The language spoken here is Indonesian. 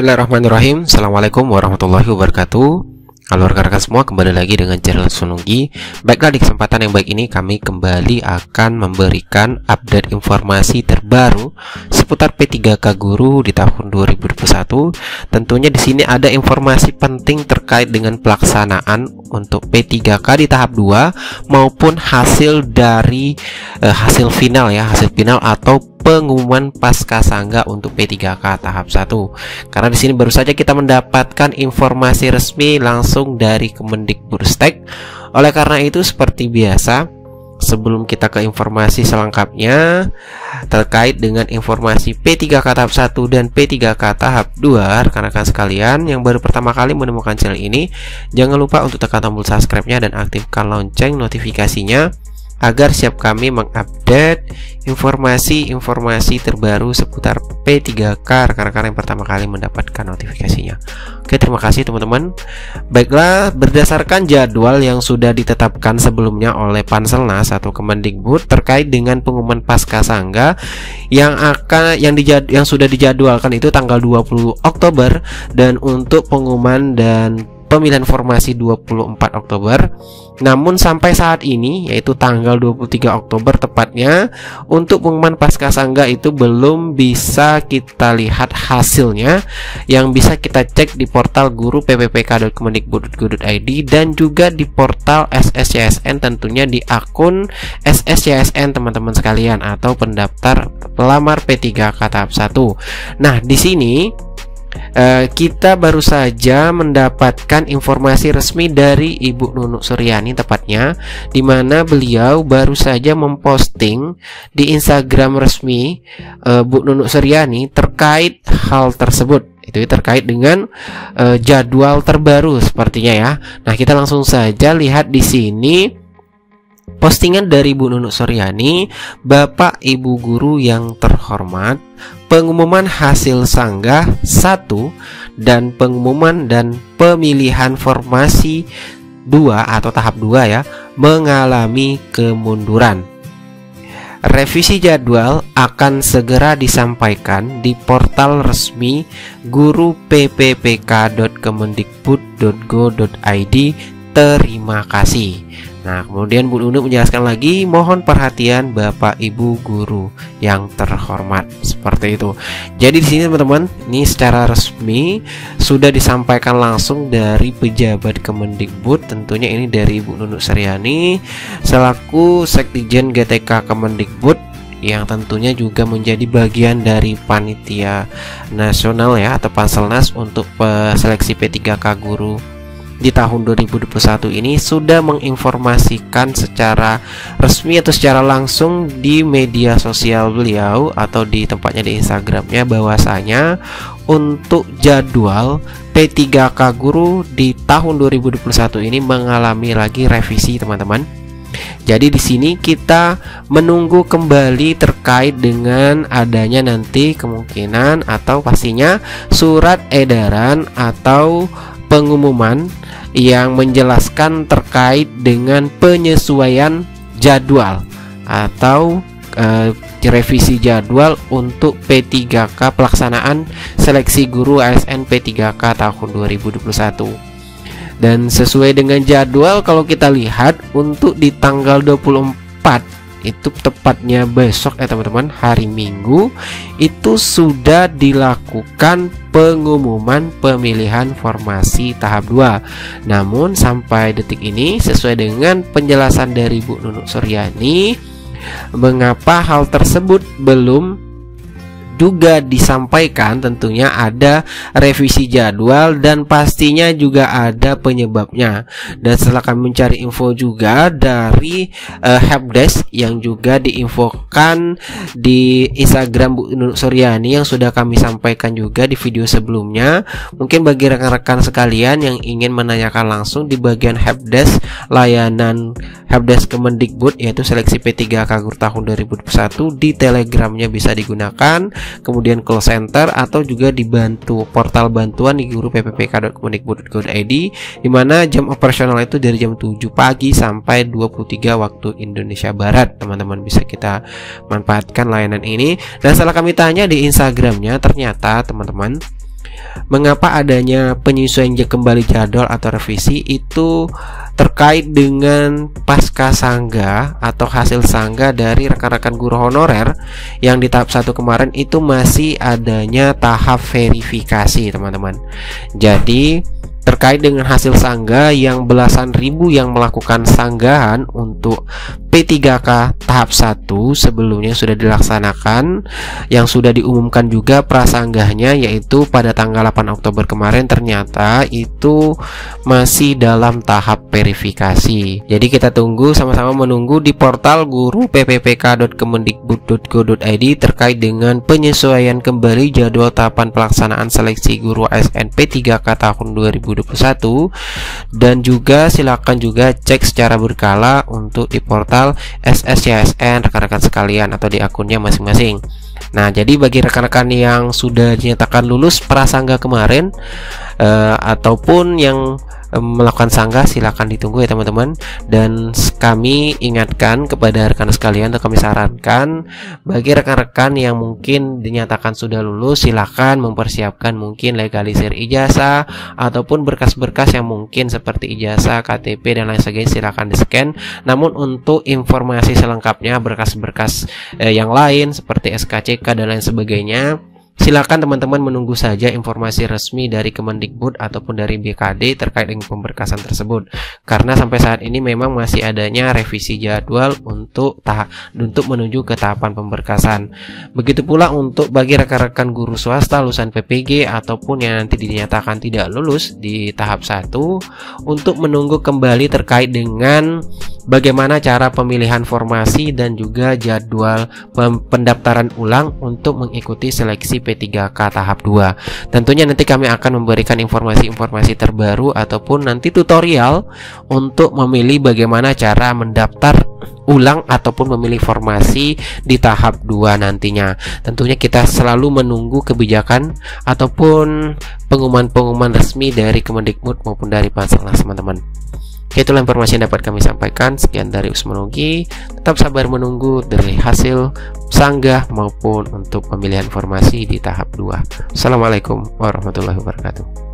Bismillahirrahmanirrahim. Assalamualaikum warahmatullahi wabarakatuh. Halo rekan-rekan semua, kembali lagi dengan channel Sununggi. Baiklah, di kesempatan yang baik ini kami kembali akan memberikan update informasi terbaru seputar P3K Guru di tahun 2021 Tentunya di sini ada informasi penting terkait dengan pelaksanaan untuk P3K di tahap 2 maupun hasil dari eh, hasil final ya, hasil final atau pengumuman pasca sangga untuk P3K tahap 1. Karena di sini baru saja kita mendapatkan informasi resmi langsung dari Kemendikbudristek. Oleh karena itu seperti biasa, sebelum kita ke informasi selengkapnya terkait dengan informasi P3K tahap 1 dan P3K tahap 2 rekan-rekan sekalian yang baru pertama kali menemukan channel ini jangan lupa untuk tekan tombol subscribe-nya dan aktifkan lonceng notifikasinya agar siap kami mengupdate informasi-informasi terbaru seputar P3K rekan-rekan yang pertama kali mendapatkan notifikasinya. Oke, terima kasih teman-teman. Baiklah, berdasarkan jadwal yang sudah ditetapkan sebelumnya oleh Panselnas atau Kemendikbud terkait dengan pengumuman pasca sangga yang akan yang dijad, yang sudah dijadwalkan itu tanggal 20 Oktober dan untuk pengumuman dan pemilihan formasi 24 Oktober. Namun sampai saat ini yaitu tanggal 23 Oktober tepatnya untuk pengumuman pasca sangga itu belum bisa kita lihat hasilnya yang bisa kita cek di portal guru pppk.kemendikbud.go.id dan juga di portal SSYSN tentunya di akun SSYSN teman-teman sekalian atau pendaftar pelamar P3K tahap 1. Nah, di sini uh, kita baru saja mendapatkan informasi resmi dari Ibu Nunuk Suryani tepatnya di mana beliau baru saja memposting di Instagram resmi uh, Bu Nunuk Suryani terkait hal tersebut itu terkait dengan uh, jadwal terbaru sepertinya ya. Nah, kita langsung saja lihat di sini Postingan dari Bu Nunuk Soryani, Bapak Ibu guru yang terhormat, pengumuman hasil sanggah 1 dan pengumuman dan pemilihan formasi 2 atau tahap 2 ya, mengalami kemunduran. Revisi jadwal akan segera disampaikan di portal resmi guru pppk.kemendikbud.go.id. Terima kasih. Nah, kemudian Bu Nunu menjelaskan lagi, mohon perhatian Bapak Ibu guru yang terhormat. Seperti itu. Jadi di sini teman-teman, ini secara resmi sudah disampaikan langsung dari pejabat Kemendikbud, tentunya ini dari Bu Nunu Seriani selaku Sekjen GTK Kemendikbud yang tentunya juga menjadi bagian dari panitia nasional ya atau Panselnas untuk seleksi P3K guru di tahun 2021 ini sudah menginformasikan secara resmi atau secara langsung di media sosial beliau atau di tempatnya di Instagramnya bahwasanya untuk jadwal P3K Guru di tahun 2021 ini mengalami lagi revisi teman-teman. Jadi di sini kita menunggu kembali terkait dengan adanya nanti kemungkinan atau pastinya surat edaran atau pengumuman yang menjelaskan terkait dengan penyesuaian jadwal atau uh, revisi jadwal untuk P3K pelaksanaan seleksi guru ASN P3K tahun 2021. Dan sesuai dengan jadwal kalau kita lihat untuk di tanggal 24 itu tepatnya besok ya teman-teman hari Minggu. Itu sudah dilakukan pengumuman pemilihan formasi tahap 2 namun sampai detik ini sesuai dengan penjelasan dari Bu Nunuk Suryani mengapa hal tersebut belum juga disampaikan tentunya ada revisi jadwal dan pastinya juga ada penyebabnya. Dan setelah kami mencari info juga dari uh, helpdesk yang juga diinfokan di Instagram Bu Nur Suryani yang sudah kami sampaikan juga di video sebelumnya. Mungkin bagi rekan-rekan sekalian yang ingin menanyakan langsung di bagian helpdesk layanan helpdesk Kemendikbud yaitu seleksi P3 Kagur tahun 2021 di Telegramnya bisa digunakan kemudian call center atau juga dibantu portal bantuan di guru pppk.kemendikbud.go.id di mana jam operasional itu dari jam 7 pagi sampai 23 waktu Indonesia Barat. Teman-teman bisa kita manfaatkan layanan ini. Dan setelah kami tanya di Instagramnya ternyata teman-teman mengapa adanya penyesuaian kembali jadwal atau revisi itu terkait dengan pasca sangga atau hasil sangga dari rekan-rekan guru honorer yang di tahap satu kemarin itu masih adanya tahap verifikasi teman-teman. Jadi terkait dengan hasil sangga yang belasan ribu yang melakukan sanggahan untuk P3K tahap 1 sebelumnya sudah dilaksanakan yang sudah diumumkan juga prasanggahnya yaitu pada tanggal 8 Oktober kemarin ternyata itu masih dalam tahap verifikasi. Jadi kita tunggu sama-sama menunggu di portal guru pppk.kemendikbud.go.id terkait dengan penyesuaian kembali jadwal tahapan pelaksanaan seleksi guru ASN P3K tahun 2021 dan juga silakan juga cek secara berkala untuk di portal portal SSCSN rekan-rekan sekalian atau di akunnya masing-masing. Nah, jadi bagi rekan-rekan yang sudah dinyatakan lulus prasangga kemarin uh, ataupun yang melakukan sanggah silahkan ditunggu ya teman-teman. Dan kami ingatkan kepada rekan sekalian atau kami sarankan bagi rekan-rekan yang mungkin dinyatakan sudah lulus silahkan mempersiapkan mungkin legalisir ijazah ataupun berkas-berkas yang mungkin seperti ijazah KTP dan lain sebagainya silahkan di scan namun untuk informasi selengkapnya berkas-berkas eh, yang lain seperti SKCK dan lain sebagainya Silakan teman-teman menunggu saja informasi resmi dari Kemendikbud ataupun dari BKD terkait dengan pemberkasan tersebut. Karena sampai saat ini memang masih adanya revisi jadwal untuk tahap untuk menuju ke tahapan pemberkasan. Begitu pula untuk bagi rekan-rekan guru swasta lulusan PPG ataupun yang nanti dinyatakan tidak lulus di tahap 1 untuk menunggu kembali terkait dengan bagaimana cara pemilihan formasi dan juga jadwal pendaftaran ulang untuk mengikuti seleksi P3K tahap 2. Tentunya nanti kami akan memberikan informasi-informasi terbaru ataupun nanti tutorial untuk memilih bagaimana cara mendaftar ulang ataupun memilih formasi di tahap 2 nantinya. Tentunya kita selalu menunggu kebijakan ataupun pengumuman-pengumuman resmi dari Kemendikbud maupun dari Bansalnas teman-teman. Itulah informasi yang dapat kami sampaikan. Sekian dari Usmanugi. Tetap sabar menunggu dari hasil sanggah maupun untuk pemilihan formasi di tahap 2. Assalamualaikum warahmatullahi wabarakatuh.